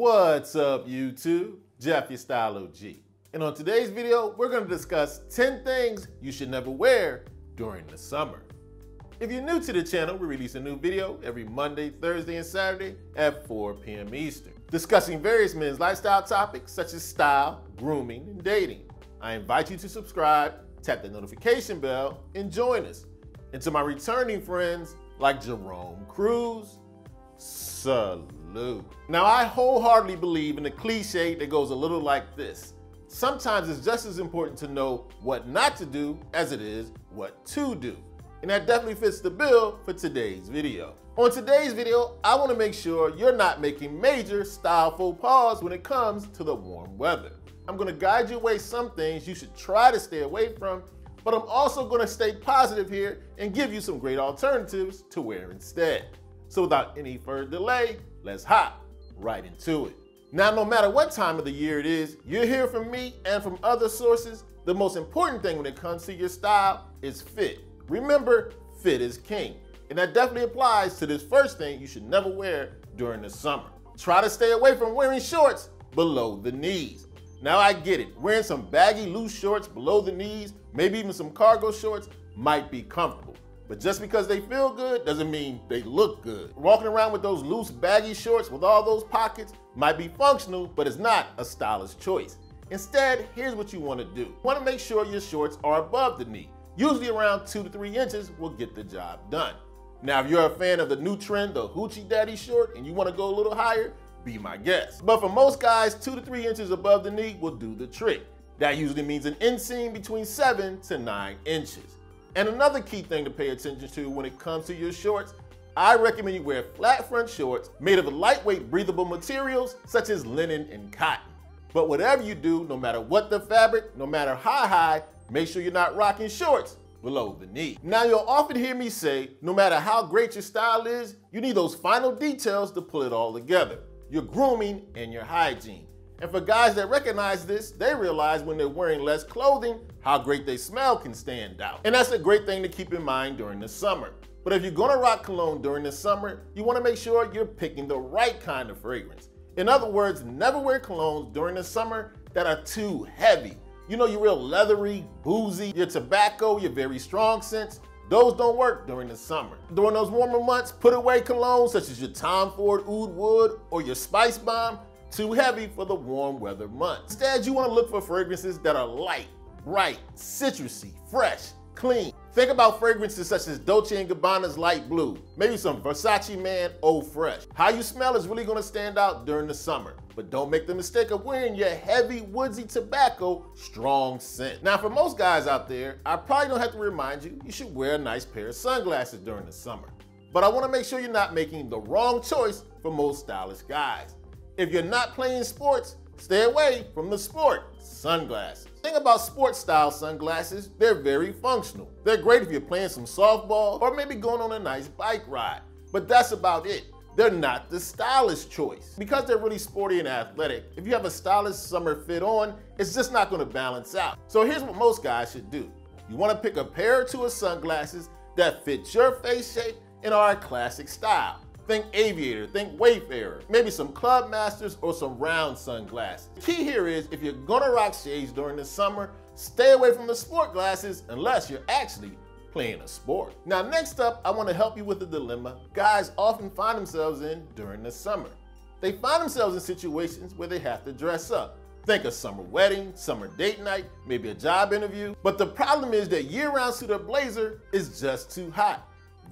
What's up YouTube? Jeff Style OG. And on today's video, we're gonna discuss 10 things you should never wear during the summer. If you're new to the channel, we release a new video every Monday, Thursday, and Saturday at 4 p.m. Eastern, discussing various men's lifestyle topics such as style, grooming, and dating. I invite you to subscribe, tap the notification bell, and join us. And to my returning friends like Jerome Cruz, salute. Now, I wholeheartedly believe in the cliche that goes a little like this. Sometimes it's just as important to know what not to do as it is what to do. And that definitely fits the bill for today's video. On today's video, I wanna make sure you're not making major style faux pas when it comes to the warm weather. I'm gonna guide you away some things you should try to stay away from, but I'm also gonna stay positive here and give you some great alternatives to wear instead. So without any further delay, let's hop right into it. Now, no matter what time of the year it is, you'll hear from me and from other sources, the most important thing when it comes to your style is fit. Remember, fit is king. And that definitely applies to this first thing you should never wear during the summer. Try to stay away from wearing shorts below the knees. Now I get it, wearing some baggy loose shorts below the knees, maybe even some cargo shorts, might be comfortable. But just because they feel good doesn't mean they look good. Walking around with those loose baggy shorts with all those pockets might be functional, but it's not a stylish choice. Instead, here's what you wanna do. You wanna make sure your shorts are above the knee. Usually around two to three inches will get the job done. Now, if you're a fan of the new trend, the Hoochie Daddy short, and you wanna go a little higher, be my guest. But for most guys, two to three inches above the knee will do the trick. That usually means an inseam between seven to nine inches. And another key thing to pay attention to when it comes to your shorts, I recommend you wear flat front shorts made of lightweight breathable materials such as linen and cotton. But whatever you do, no matter what the fabric, no matter how high, make sure you're not rocking shorts below the knee. Now you'll often hear me say, no matter how great your style is, you need those final details to pull it all together. Your grooming and your hygiene. And for guys that recognize this, they realize when they're wearing less clothing, how great they smell can stand out. And that's a great thing to keep in mind during the summer. But if you're gonna rock cologne during the summer, you wanna make sure you're picking the right kind of fragrance. In other words, never wear colognes during the summer that are too heavy. You know, you're real leathery, boozy, your tobacco, your very strong scents, those don't work during the summer. During those warmer months, put away colognes such as your Tom Ford Oud Wood or your Spicebomb, too heavy for the warm weather months. Instead, you wanna look for fragrances that are light, bright, citrusy, fresh, clean. Think about fragrances such as Dolce & Gabbana's Light Blue, maybe some Versace Man Eau Fresh. How you smell is really gonna stand out during the summer, but don't make the mistake of wearing your heavy, woodsy tobacco strong scent. Now for most guys out there, I probably don't have to remind you, you should wear a nice pair of sunglasses during the summer. But I wanna make sure you're not making the wrong choice for most stylish guys. If you're not playing sports, stay away from the sport sunglasses. Thing about sports style sunglasses, they're very functional. They're great if you're playing some softball or maybe going on a nice bike ride. But that's about it. They're not the stylish choice. Because they're really sporty and athletic, if you have a stylish summer fit on, it's just not gonna balance out. So here's what most guys should do. You wanna pick a pair or two of sunglasses that fit your face shape and are a classic style. Think aviator, think wayfarer, maybe some Clubmasters or some round sunglasses. Key here is if you're gonna rock shades during the summer, stay away from the sport glasses unless you're actually playing a sport. Now next up, I wanna help you with a dilemma guys often find themselves in during the summer. They find themselves in situations where they have to dress up. Think a summer wedding, summer date night, maybe a job interview. But the problem is that year-round suit or blazer is just too hot.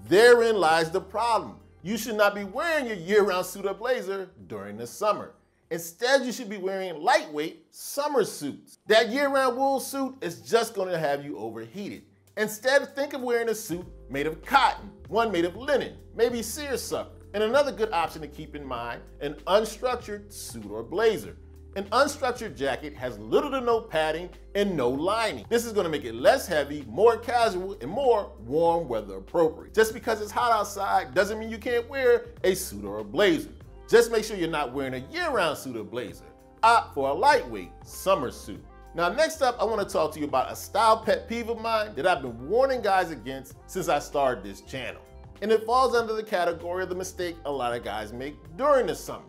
Therein lies the problem you should not be wearing your year-round suit or blazer during the summer. Instead, you should be wearing lightweight summer suits. That year-round wool suit is just gonna have you overheated. Instead, think of wearing a suit made of cotton, one made of linen, maybe seersucker. And another good option to keep in mind, an unstructured suit or blazer. An unstructured jacket has little to no padding and no lining. This is gonna make it less heavy, more casual, and more warm weather appropriate. Just because it's hot outside doesn't mean you can't wear a suit or a blazer. Just make sure you're not wearing a year-round suit or blazer. Opt for a lightweight summer suit. Now next up, I wanna talk to you about a style pet peeve of mine that I've been warning guys against since I started this channel. And it falls under the category of the mistake a lot of guys make during the summer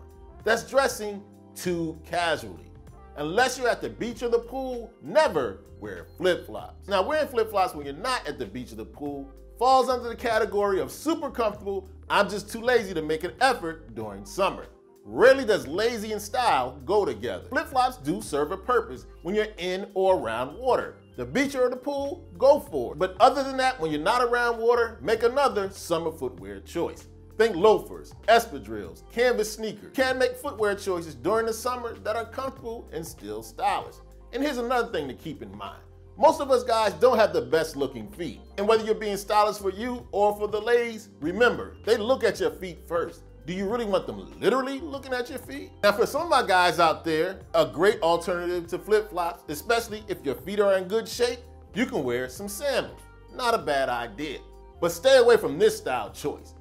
That's dressing too casually. Unless you're at the beach or the pool, never wear flip-flops. Now, wearing flip-flops when you're not at the beach or the pool falls under the category of super comfortable, I'm just too lazy to make an effort during summer. Rarely does lazy and style go together. Flip-flops do serve a purpose when you're in or around water. The beach or the pool, go for it. But other than that, when you're not around water, make another summer footwear choice. Think loafers, espadrilles, canvas sneakers. Can make footwear choices during the summer that are comfortable and still stylish. And here's another thing to keep in mind. Most of us guys don't have the best looking feet. And whether you're being stylish for you or for the ladies, remember, they look at your feet first. Do you really want them literally looking at your feet? Now for some of my guys out there, a great alternative to flip-flops, especially if your feet are in good shape, you can wear some sandals. Not a bad idea. But stay away from this style choice.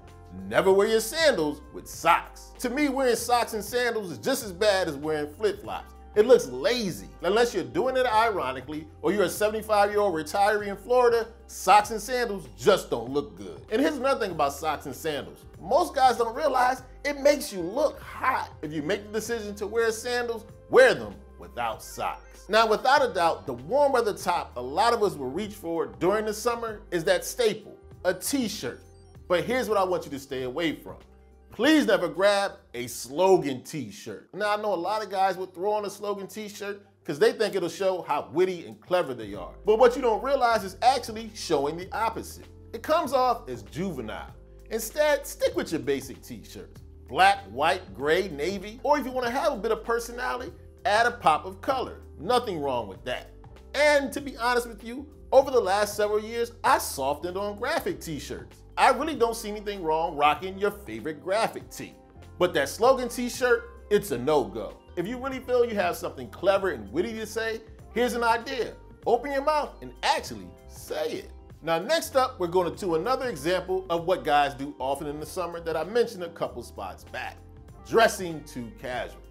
Never wear your sandals with socks. To me, wearing socks and sandals is just as bad as wearing flip-flops. It looks lazy. Unless you're doing it ironically or you're a 75 year old retiree in Florida, socks and sandals just don't look good. And here's another thing about socks and sandals. Most guys don't realize it makes you look hot. If you make the decision to wear sandals, wear them without socks. Now, without a doubt, the warm weather top a lot of us will reach for during the summer is that staple, a t-shirt. But here's what I want you to stay away from. Please never grab a slogan t-shirt. Now, I know a lot of guys would throw on a slogan t-shirt because they think it'll show how witty and clever they are. But what you don't realize is actually showing the opposite. It comes off as juvenile. Instead, stick with your basic t-shirts. Black, white, gray, navy, or if you want to have a bit of personality, add a pop of color. Nothing wrong with that. And to be honest with you, over the last several years, I softened on graphic t-shirts. I really don't see anything wrong rocking your favorite graphic tee. But that slogan t-shirt, it's a no-go. If you really feel you have something clever and witty to say, here's an idea. Open your mouth and actually say it. Now next up, we're going to do another example of what guys do often in the summer that I mentioned a couple spots back. Dressing too casual.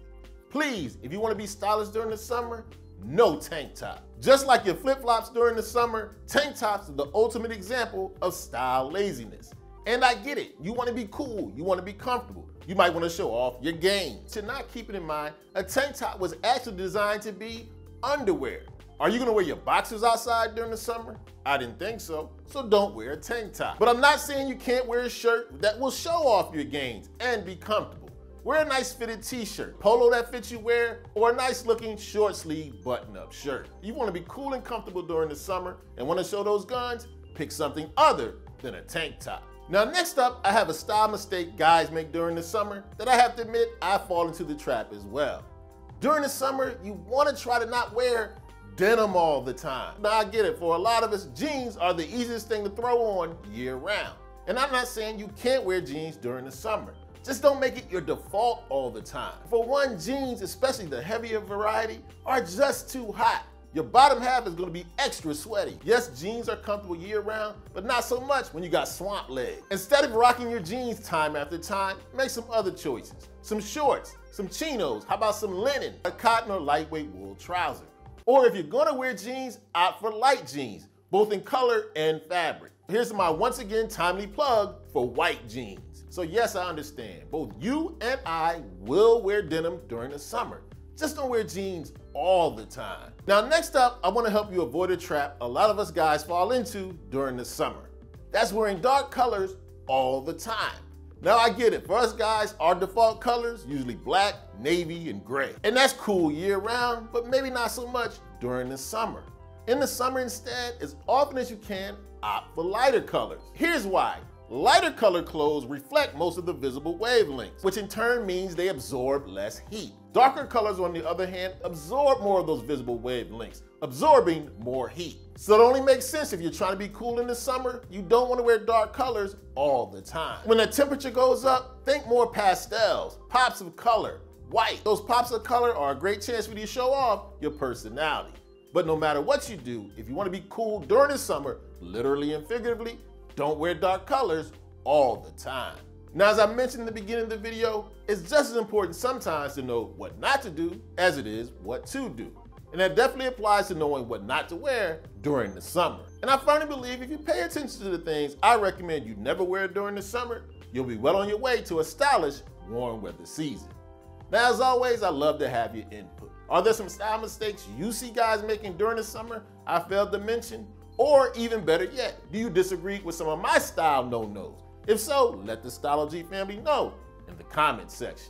Please, if you want to be stylish during the summer, no tank top. Just like your flip-flops during the summer, tank tops are the ultimate example of style laziness. And I get it, you wanna be cool, you wanna be comfortable. You might wanna show off your game. To not keep it in mind, a tank top was actually designed to be underwear. Are you gonna wear your boxers outside during the summer? I didn't think so, so don't wear a tank top. But I'm not saying you can't wear a shirt that will show off your gains and be comfortable. Wear a nice fitted t-shirt, polo that fits you wear, or a nice looking short sleeve button up shirt. You wanna be cool and comfortable during the summer and wanna show those guns? Pick something other than a tank top. Now next up, I have a style mistake guys make during the summer that I have to admit I fall into the trap as well. During the summer, you wanna try to not wear denim all the time. Now I get it, for a lot of us, jeans are the easiest thing to throw on year round. And I'm not saying you can't wear jeans during the summer. Just don't make it your default all the time. For one, jeans, especially the heavier variety, are just too hot. Your bottom half is gonna be extra sweaty. Yes, jeans are comfortable year round, but not so much when you got swamp legs. Instead of rocking your jeans time after time, make some other choices. Some shorts, some chinos, how about some linen, a cotton or lightweight wool trouser. Or if you're gonna wear jeans, opt for light jeans, both in color and fabric. Here's my once again timely plug for white jeans. So yes, I understand. Both you and I will wear denim during the summer. Just don't wear jeans all the time. Now next up, I wanna help you avoid a trap a lot of us guys fall into during the summer. That's wearing dark colors all the time. Now I get it, for us guys, our default colors usually black, navy, and gray. And that's cool year round, but maybe not so much during the summer. In the summer instead, as often as you can, opt for lighter colors. Here's why. Lighter colored clothes reflect most of the visible wavelengths, which in turn means they absorb less heat. Darker colors, on the other hand, absorb more of those visible wavelengths, absorbing more heat. So it only makes sense if you're trying to be cool in the summer, you don't want to wear dark colors all the time. When the temperature goes up, think more pastels, pops of color, white. Those pops of color are a great chance for you to show off your personality. But no matter what you do, if you want to be cool during the summer, literally and figuratively, don't wear dark colors all the time. Now, as I mentioned in the beginning of the video, it's just as important sometimes to know what not to do as it is what to do. And that definitely applies to knowing what not to wear during the summer. And I firmly believe if you pay attention to the things I recommend you never wear during the summer, you'll be well on your way to a stylish warm weather season. Now, as always, I love to have your input. Are there some style mistakes you see guys making during the summer I failed to mention? Or even better yet, do you disagree with some of my style no-nos? If so, let the Style OG family know in the comment section.